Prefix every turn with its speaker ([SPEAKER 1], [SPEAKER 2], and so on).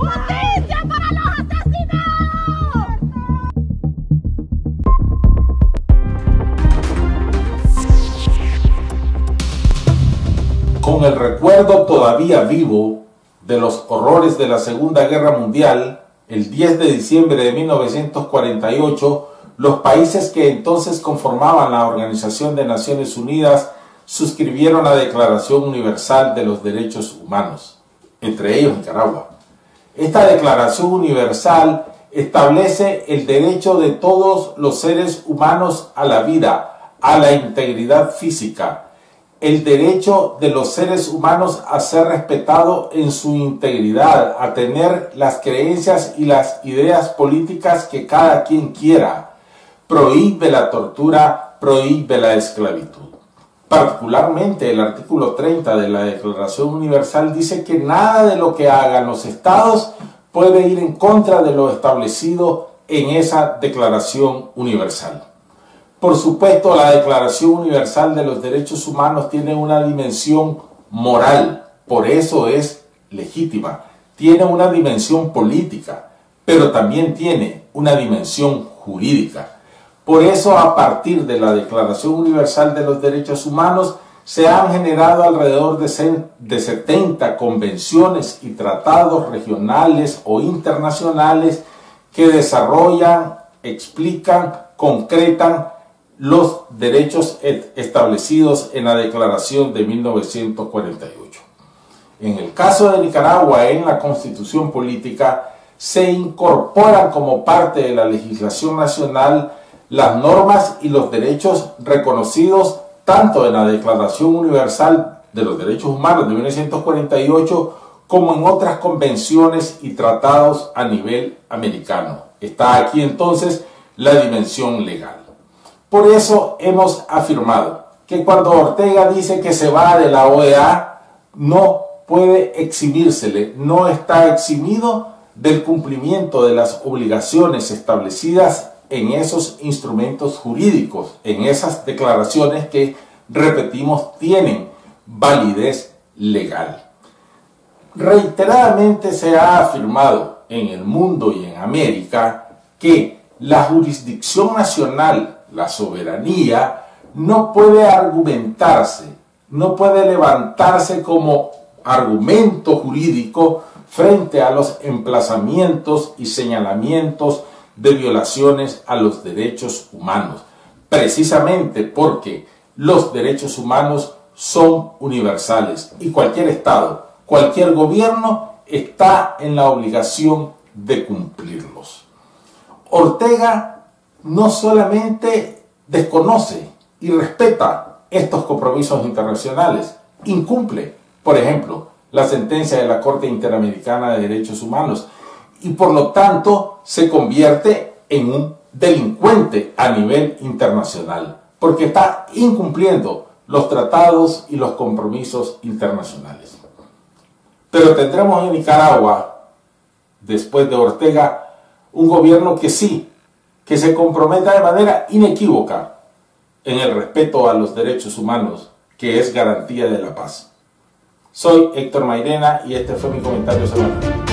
[SPEAKER 1] ¡Justicia para los asesinados!
[SPEAKER 2] Con el recuerdo todavía vivo de los horrores de la Segunda Guerra Mundial, el 10 de diciembre de 1948, los países que entonces conformaban la Organización de Naciones Unidas suscribieron la Declaración Universal de los Derechos Humanos, entre ellos Nicaragua. Esta Declaración Universal establece el derecho de todos los seres humanos a la vida, a la integridad física, el derecho de los seres humanos a ser respetado en su integridad, a tener las creencias y las ideas políticas que cada quien quiera. Prohíbe la tortura, prohíbe la esclavitud. Particularmente el artículo 30 de la Declaración Universal dice que nada de lo que hagan los estados puede ir en contra de lo establecido en esa Declaración Universal. Por supuesto, la Declaración Universal de los Derechos Humanos tiene una dimensión moral, por eso es legítima. Tiene una dimensión política, pero también tiene una dimensión jurídica. Por eso, a partir de la Declaración Universal de los Derechos Humanos, se han generado alrededor de, de 70 convenciones y tratados regionales o internacionales que desarrollan, explican, concretan los derechos establecidos en la Declaración de 1948. En el caso de Nicaragua, en la Constitución Política, se incorporan como parte de la legislación nacional las normas y los derechos reconocidos tanto en la Declaración Universal de los Derechos Humanos de 1948 como en otras convenciones y tratados a nivel americano. Está aquí entonces la dimensión legal. Por eso hemos afirmado que cuando Ortega dice que se va de la OEA, no puede eximírsele, no está eximido del cumplimiento de las obligaciones establecidas en esos instrumentos jurídicos, en esas declaraciones que, repetimos, tienen validez legal. Reiteradamente se ha afirmado en el mundo y en América que la jurisdicción nacional la soberanía, no puede argumentarse, no puede levantarse como argumento jurídico frente a los emplazamientos y señalamientos de violaciones a los derechos humanos, precisamente porque los derechos humanos son universales y cualquier Estado, cualquier gobierno está en la obligación de cumplirlos. Ortega no solamente desconoce y respeta estos compromisos internacionales, incumple, por ejemplo, la sentencia de la Corte Interamericana de Derechos Humanos y por lo tanto se convierte en un delincuente a nivel internacional, porque está incumpliendo los tratados y los compromisos internacionales. Pero tendremos en Nicaragua, después de Ortega, un gobierno que sí que se comprometa de manera inequívoca en el respeto a los derechos humanos, que es garantía de la paz. Soy Héctor Mairena y este fue mi comentario semanal.